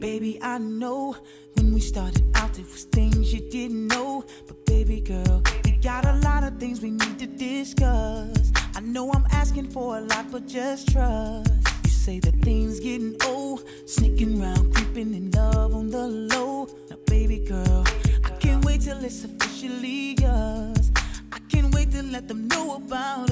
I know when we started out, there was things you didn't know. But baby girl, we got a lot of things we need to discuss. I know I'm asking for a lot, but just trust. You say that things getting old, sneaking around, creeping in love on the low. Now, baby girl, I can't wait till it's officially yours. I can't wait to let them know about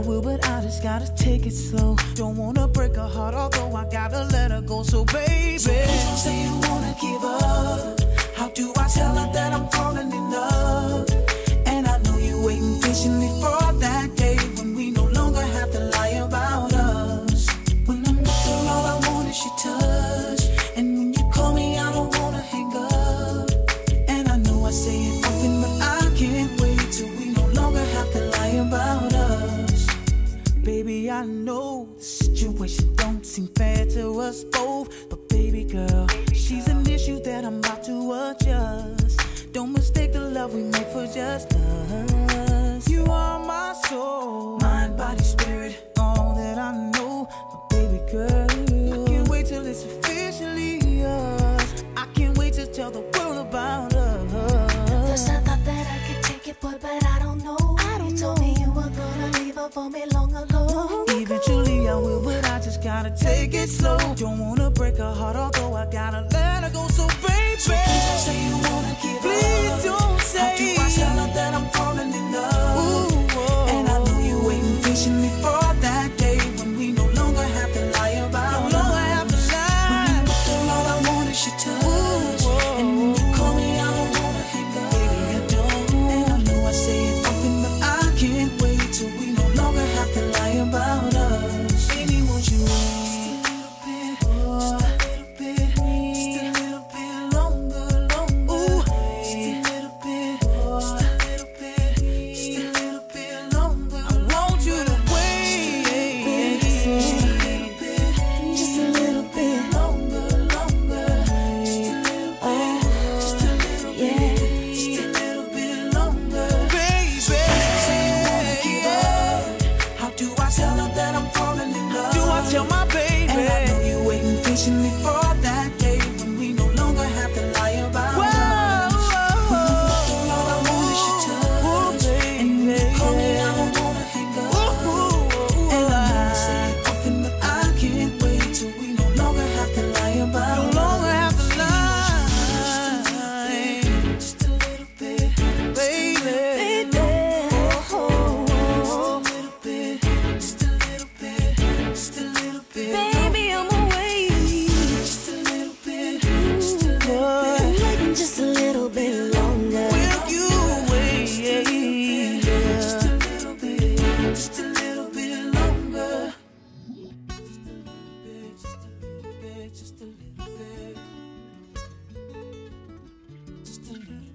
will, but I just gotta take it slow. Don't wanna break her heart, although I gotta let her go. So baby, So please don't say you wanna give up. how do I tell her that I'm falling in love? Know the situation don't seem fair to us both. But baby girl, she's an issue that I'm about to adjust. Don't mistake the love we make for just us. You are my soul, mind, body, spirit, all that I know. But baby girl, I can't wait till it's officially yours. I can't wait to tell the world about us. First I thought that I could take it, boy, but I don't know. you told me you were gonna leave her for me long ago. I will, but I just gotta take it slow. Don't wanna break her heart, although I gotta let her go. So baby,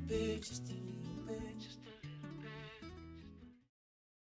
little bit.